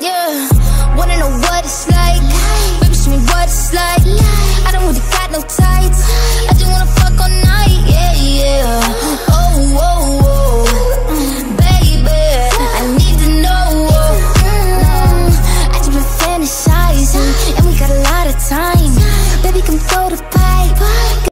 Yeah, wanna know what it's like? Life. Baby, show me what it's like. Life. I don't really got no tights. Life. I just wanna fuck all night, yeah, yeah. Oh, oh, oh. Mm, Baby, I need to know. Mm, I just been fantasizing And we got a lot of time. Baby, come throw the pipe